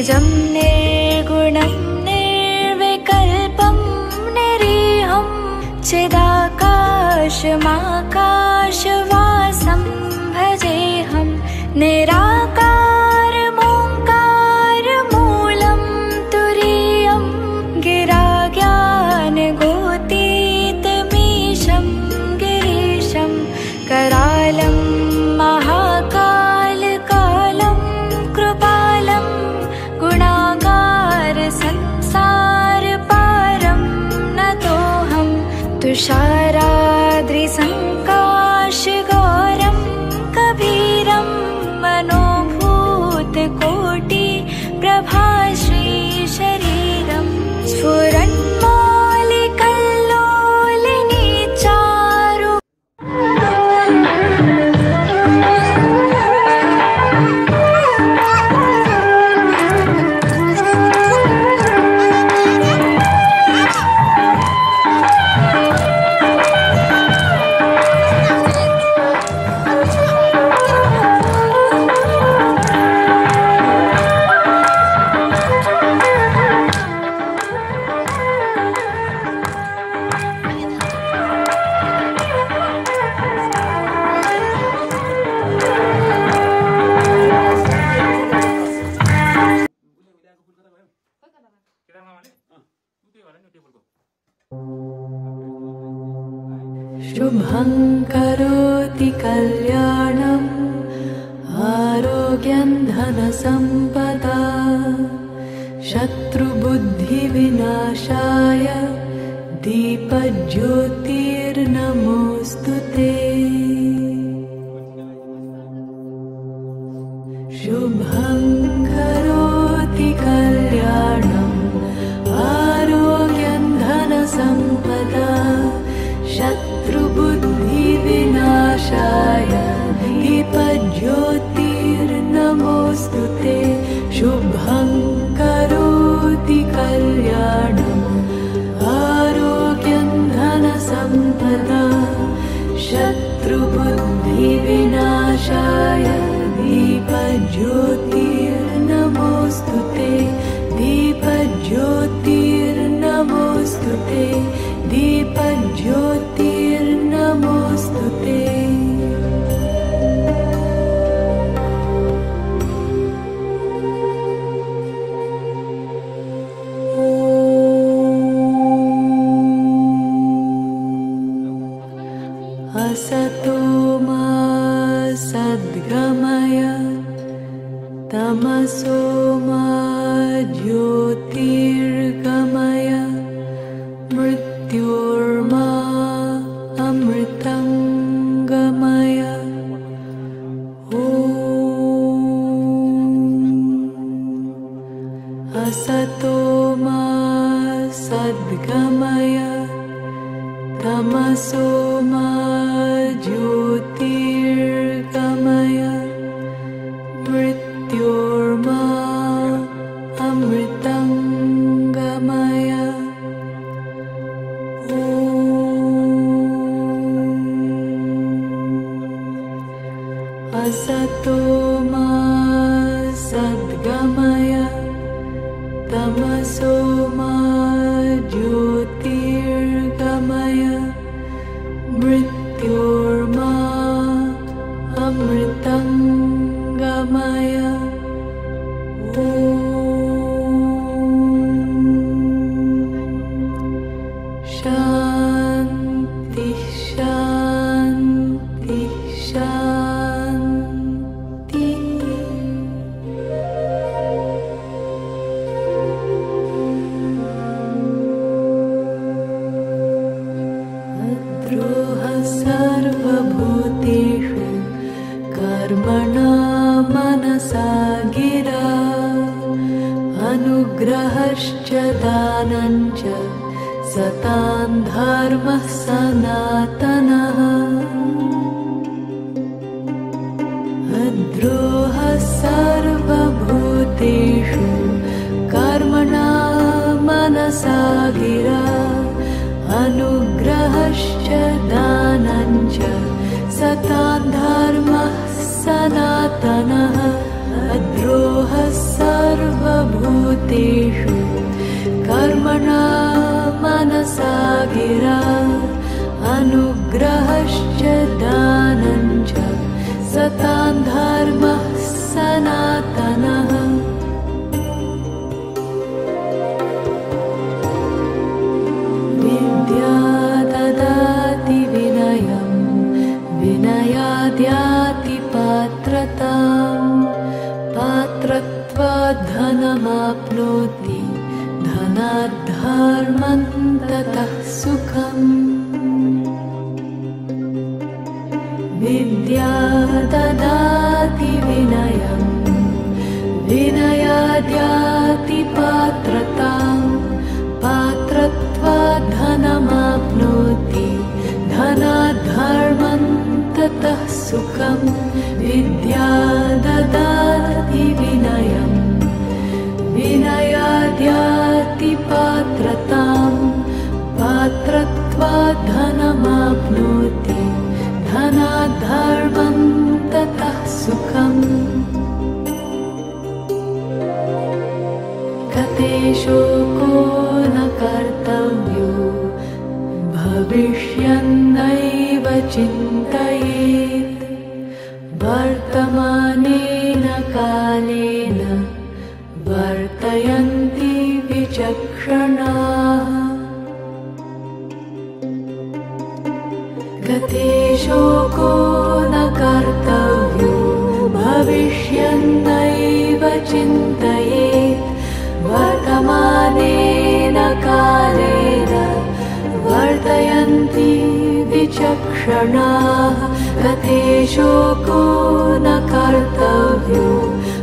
निजं निर्गुणं निर्विकल्पं निरीहं चिदाकाशमाकाशवासं भजेऽहं निराकारमोङ्कारमूलं तुरीयं गिराज्ञान गोपीतमीशं गिरीशं करालं महाकालकालं कृपालम् षारादृशम् ज्योतिर्नवोस्तुते दीपज्योतिर्नवोस्तुते दीप ज्योतिर् कर्मणा मनसा गिरा। अनुग्रहश्च दानञ्च। सतां धर्मः सनातनः। अद्रोह सर्वभूतेषु कर्मणा मनसा गिरा। अनुग्रहश्च दानञ्च। च सतान् सनातनः अद्रोहः सर्वभूतेषु। कर्मणा मनसा गिरा अनुग्रहश्च दानञ्च सतां धर्मः सनातनः पात्रत्वाद्धनमाप्नोति धनाद्धर्मं ततः सुखम् शोको न कर्तव्यो भविष्यन्नैव चिन्तयेत् वर्तमानेन कालेन विचक्षणाः गते शोको न कर्तव्यो।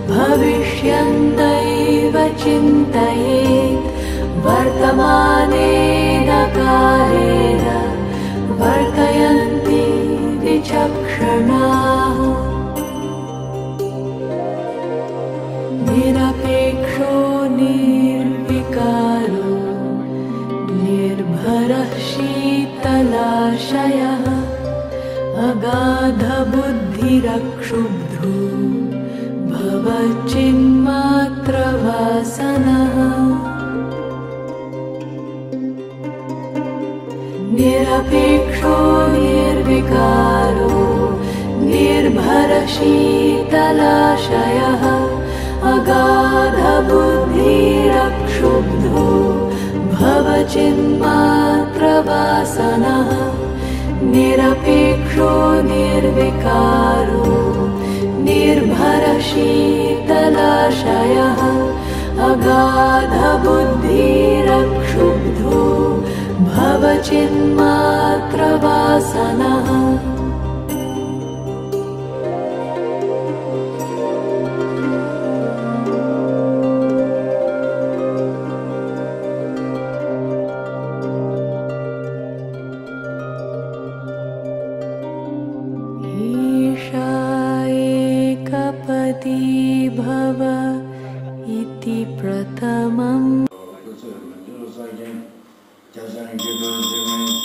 भविष्यन्नैव चिन्तयेत्। वर्तमानेन कालेन वर्तयन्ति विचक्षणाः निरपेक्षो निर्विकारो निर्भरशीतलाशयः। अगाधबुद्धिरक्षुब्धो। भवचिन्मात्रवासनः निरपेक्षो निर्विकारो निर्भरशीतलाशयः अगाधबुद्धिरक्षुब्धो भवचिन्मात्रवासनः Doesn't give us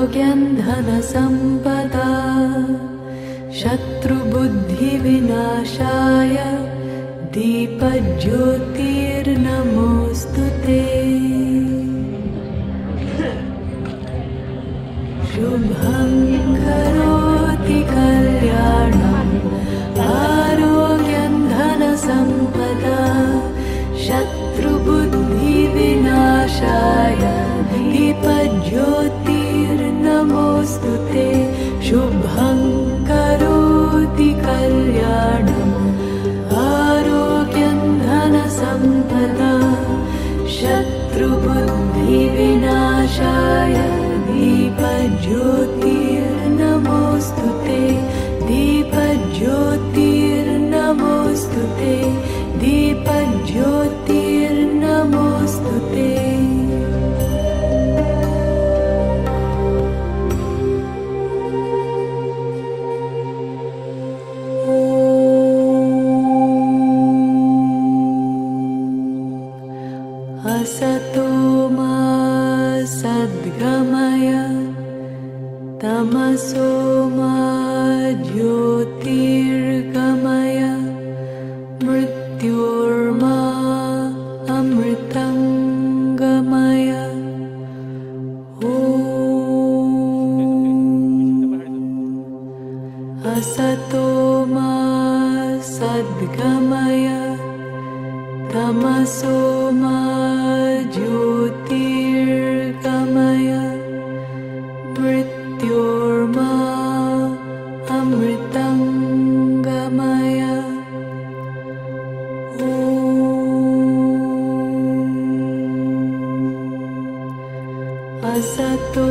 आरोग्यं धनसम्पदा शत्रुबुद्धिविनाशाय दीपज्योतिर्नमोऽस्तु ते सतो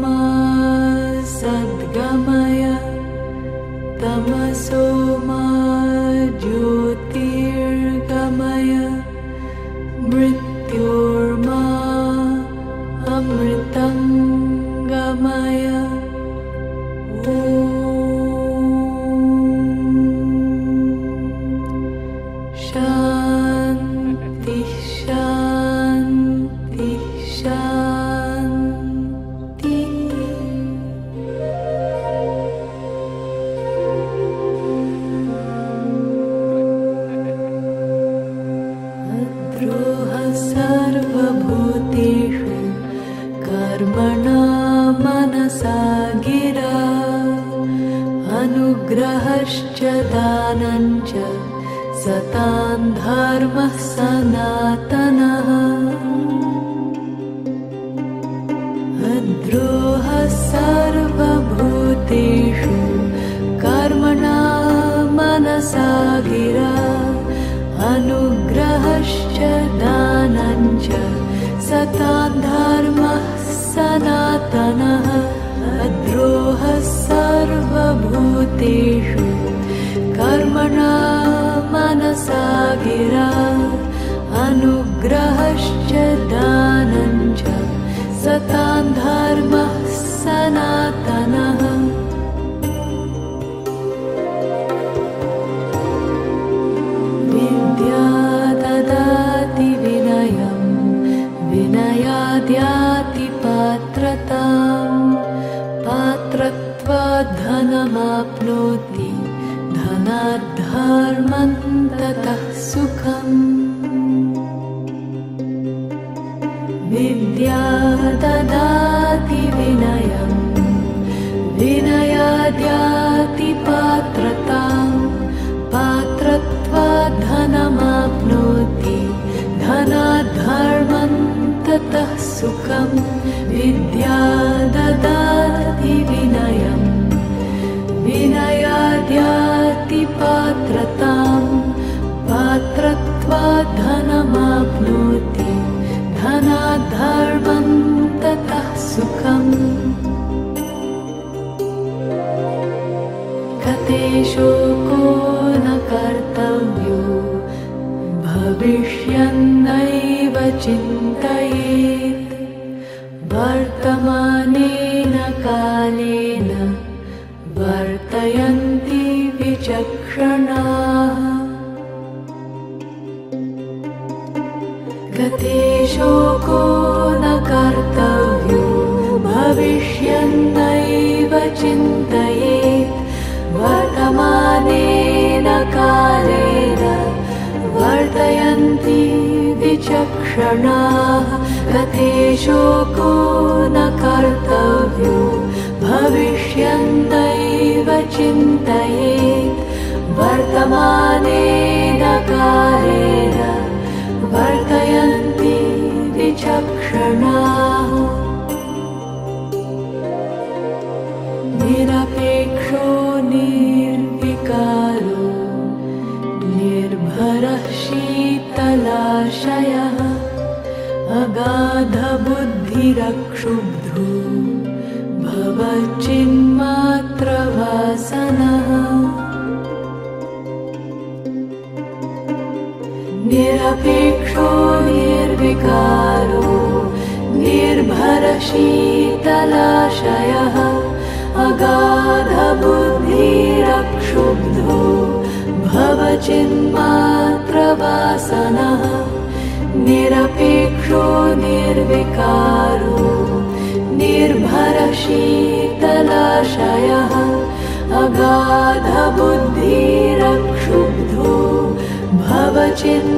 मा सद्गमय तमसो मा The. न्नैव चिन्तये। कथे शोको न कर्तव्यो। भविष्यन्तैव चिन्तयेत्। वर्तमाने कालेन वर्तयन्ति विचक्षणा चिन्मात्रवासनः। निरपेक्षो निर्विकारो निर्भरशीतलाशयः अगाधबुद्धिरक्षुब्धो भवचिन्मात्रवासनः निरपेक्षो निर्विकारो शीतलाशयः अगाधबुद्धिरक्षुब्धो भवचिन्मात्रवासनः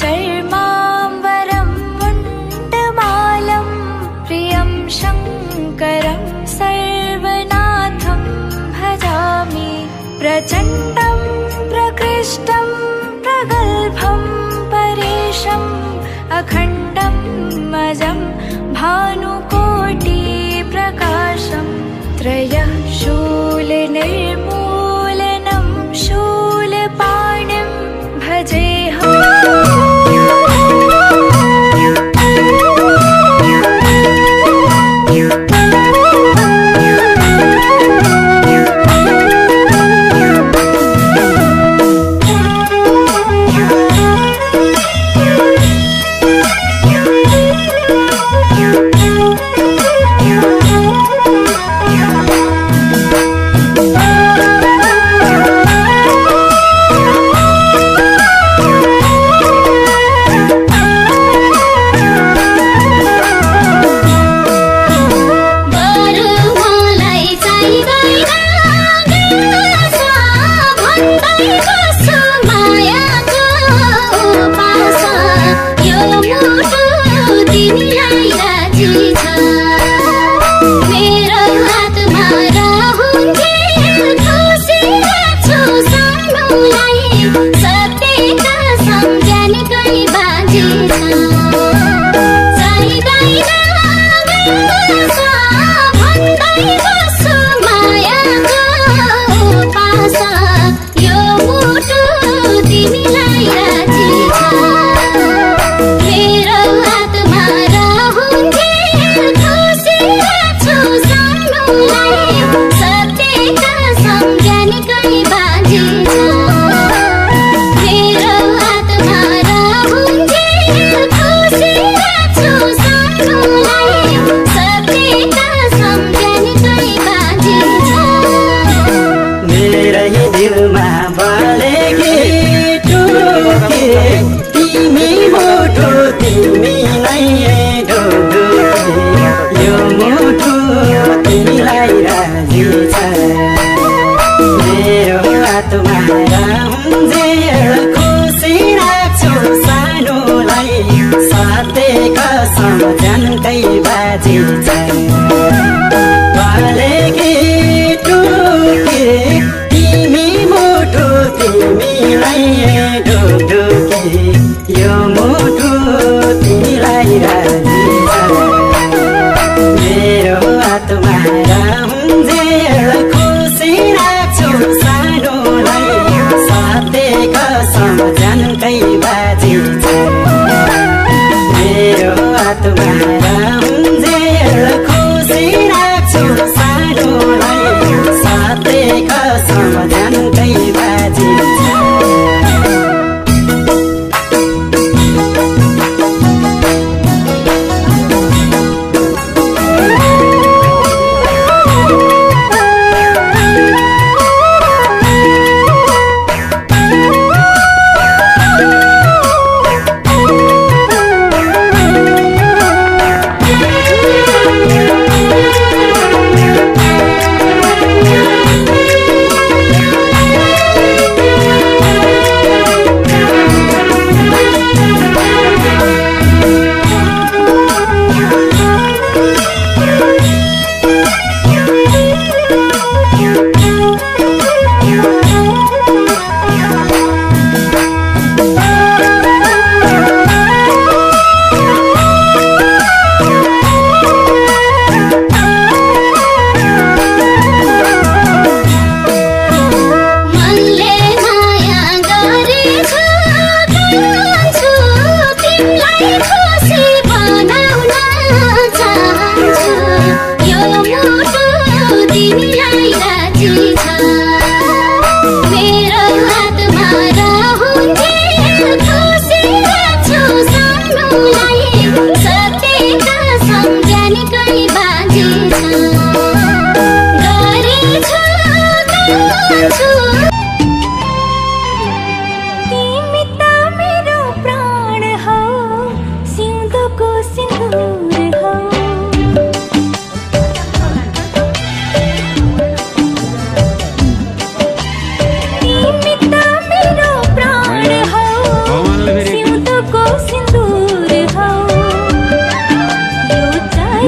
चैर्माम्बरं पुण्डमालम् प्रियं शङ्करम् सर्वनाथं भजामि। प्रचण्डम् प्रकृष्टम् प्रगल्भम् परेशम् अखण्डं मजं भानुकोटिप्रकाशम् त्रयः शूलने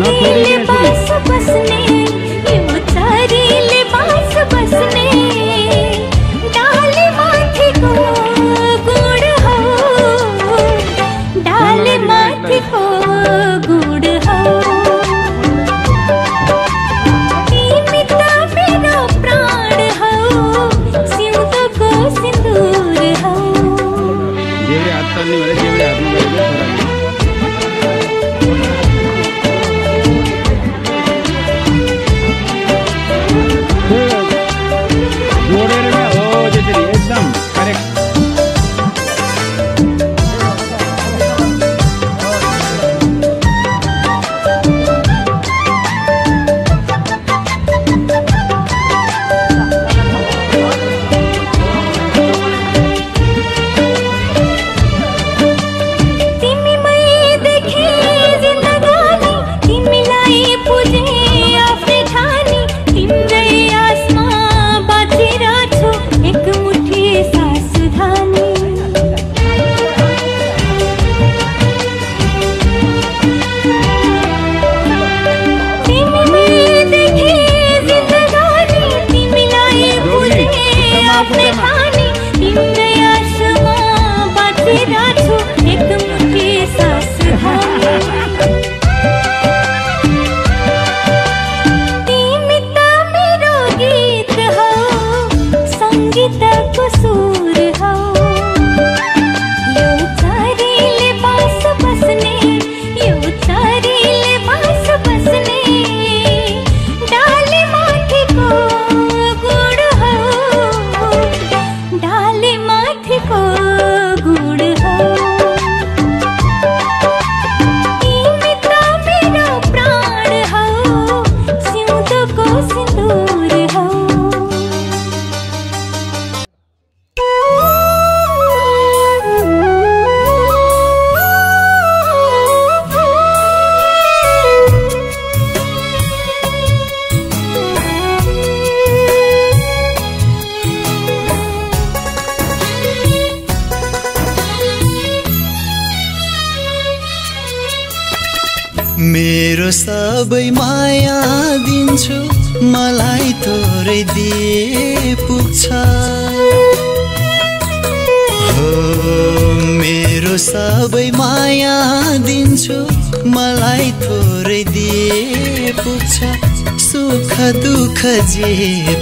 ना थोड़ी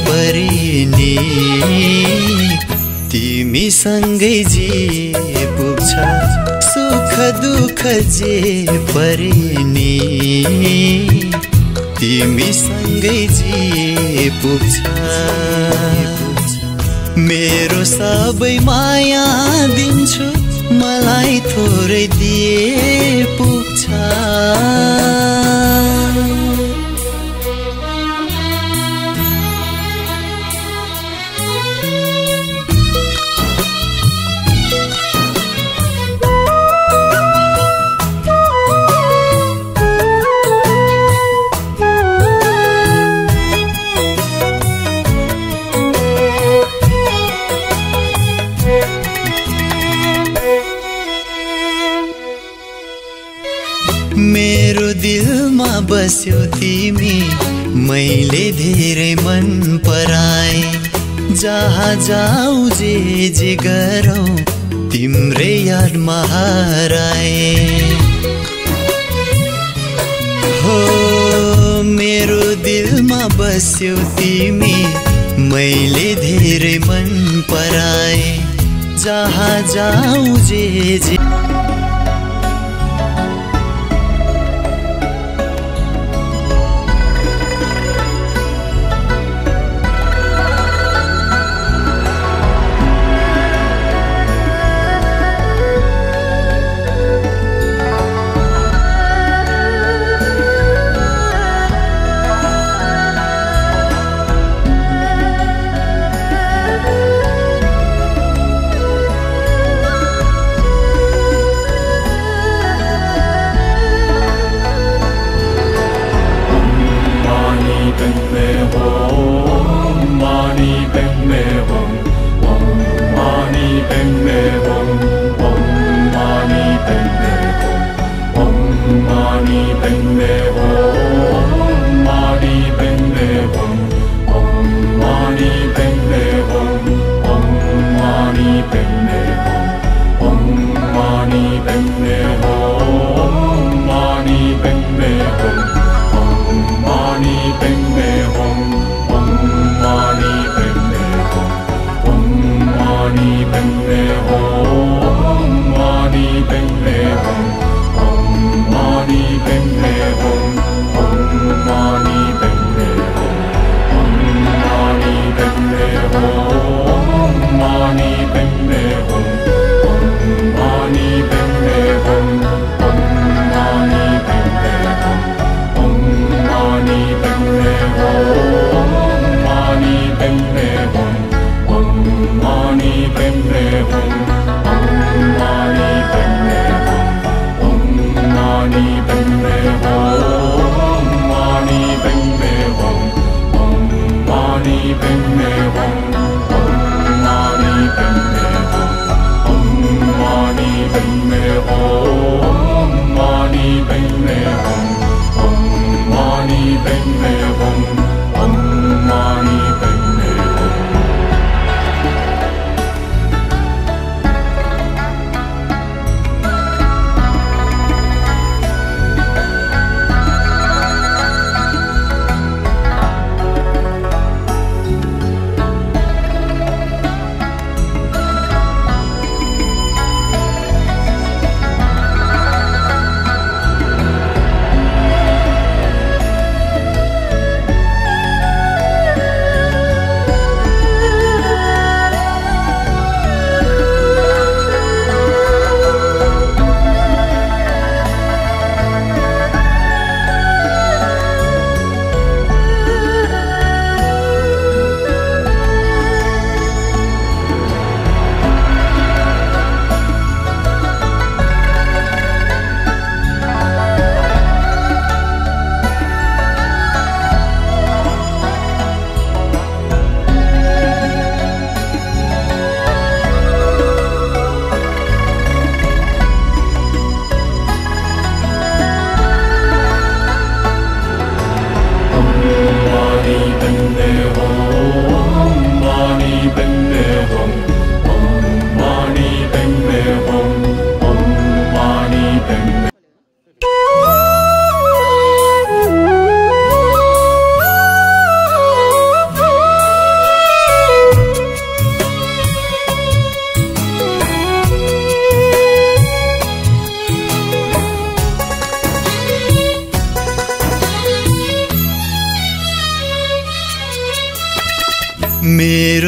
परे नि तिमीसँगै जे पुग्छ सुख दुःख जे परे नि तिमीसँगै जे पुग्छ मेरो सबै माया दिन्छु मलाई थोरै दिए। तिम्रै यादमा हराए हो मेरो दिलमा बस्यो तिमी मैले धेरै मन पराए। जहाँ जाऊ जे जे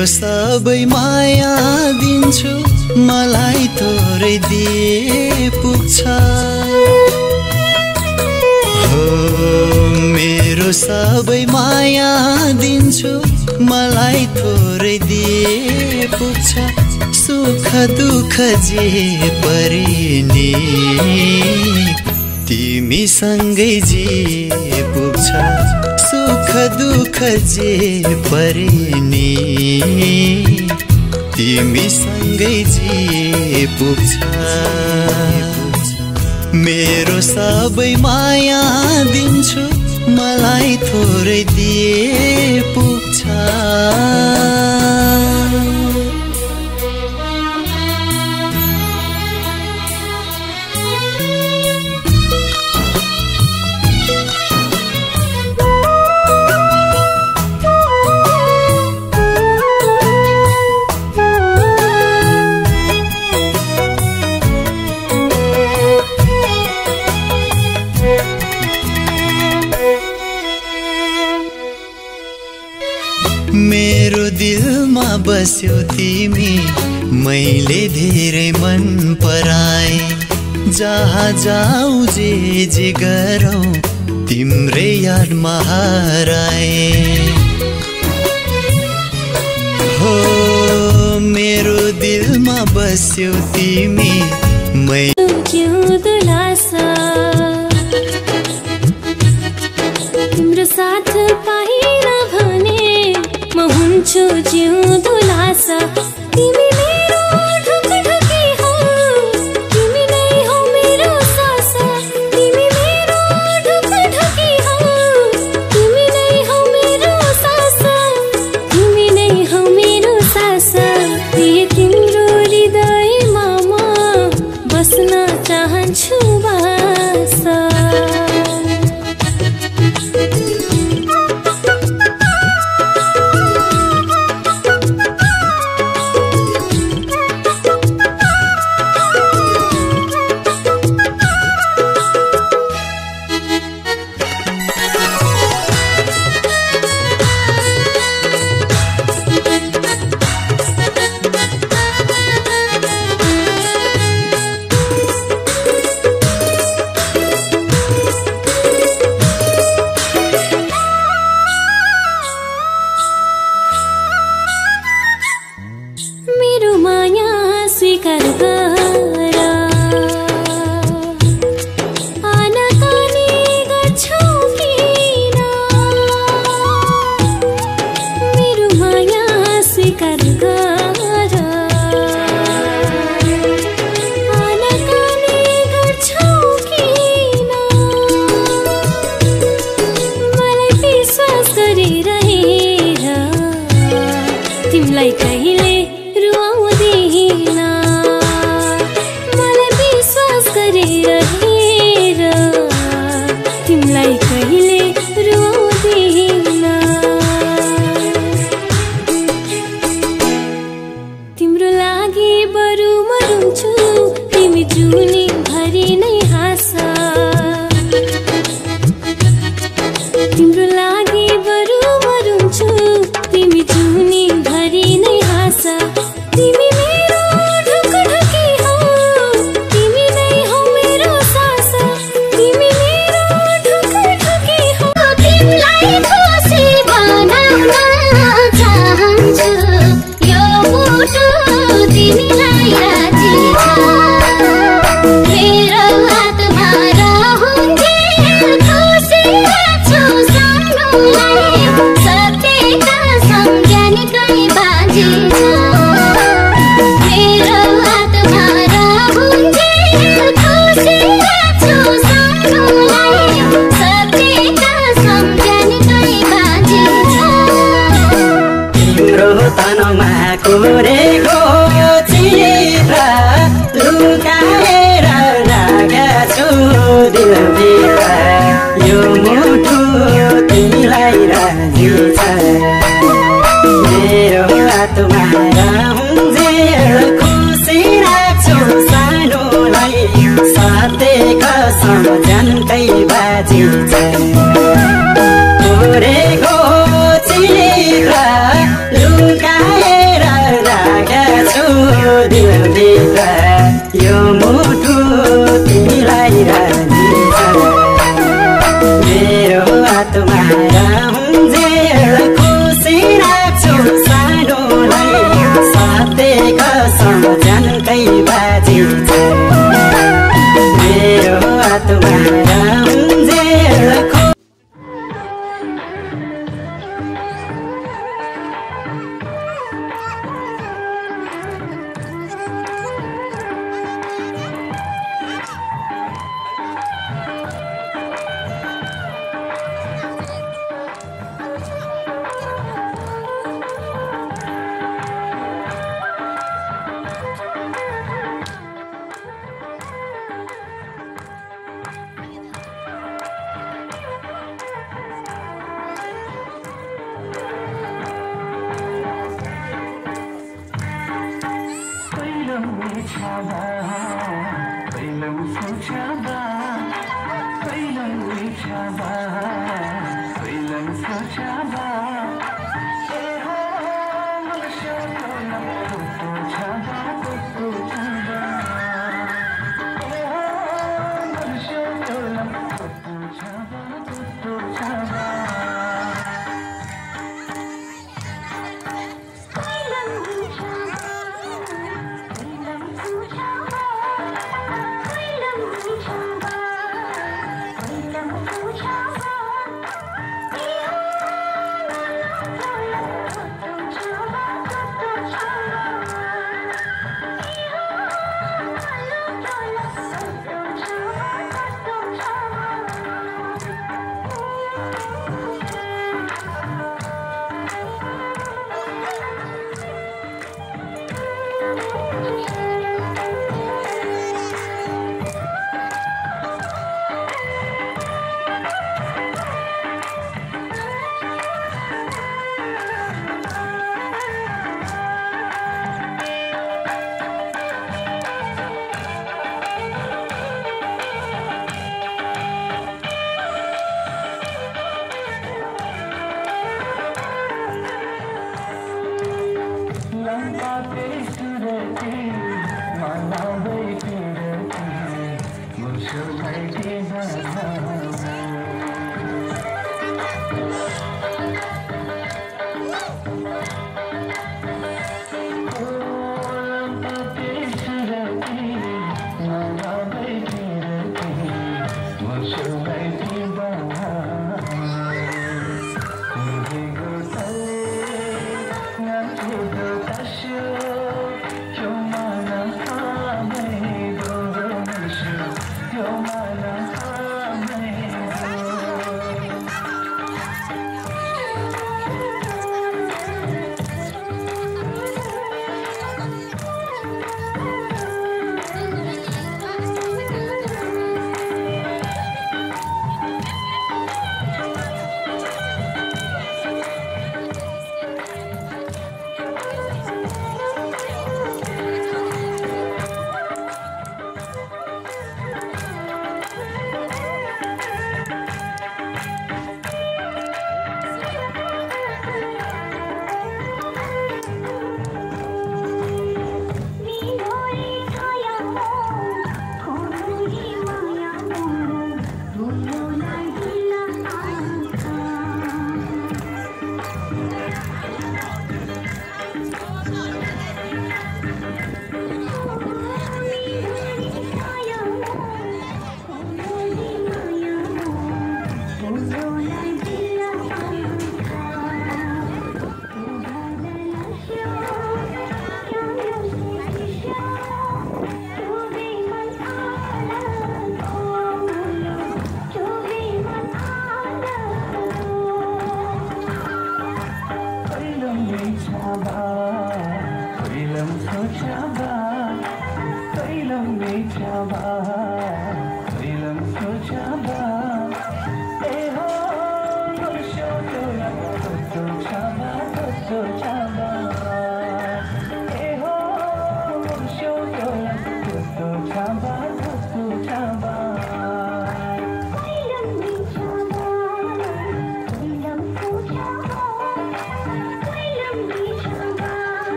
तिम्रो सबै माया दिन्छु। मलाई थोरै दिए पुग्छ। मेरो सबै माया दिन्छु। मलाई थोरै दिए पुग्छ। सुख दुःख जे परिने तिमीसँगै जे पुग्छ। सुख दुःख जे परिने तिमीसँगै जिए पुग्छ। मेरो सबै माया दिन्छु मलाई थोरै दिए पुग्छ। मैले धेरै मन पराए। जहाँ जाऊ जे जे गरौँ तिम्रै यादमा हराए। हो मेरो दिलमा बस्यौ तिमी मै दुलासा? तिम्रो साथ पाइन भने म हुन्छु जिउ दुलासा। तिमी